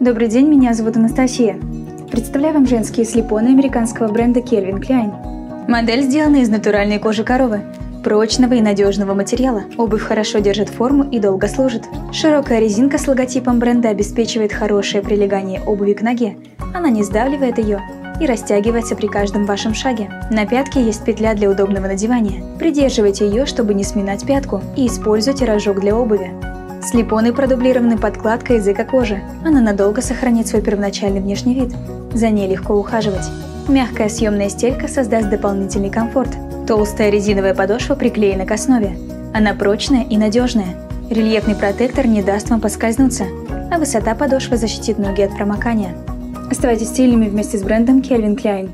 Добрый день, меня зовут Анастасия. Представляю вам женские слепоны американского бренда Calvin Klein. Модель сделана из натуральной кожи коровы, прочного и надежного материала. Обувь хорошо держит форму и долго служит. Широкая резинка с логотипом бренда обеспечивает хорошее прилегание обуви к ноге. Она не сдавливает ее и растягивается при каждом вашем шаге. На пятке есть петля для удобного надевания. Придерживайте ее, чтобы не сминать пятку, и используйте рожок для обуви. Слепоны продублированы подкладкой языка кожи. Она надолго сохранит свой первоначальный внешний вид. За ней легко ухаживать. Мягкая съемная стелька создаст дополнительный комфорт. Толстая резиновая подошва приклеена к основе. Она прочная и надежная. Рельефный протектор не даст вам поскользнуться, а высота подошвы защитит ноги от промокания. Оставайтесь стильными вместе с брендом Calvin Klein.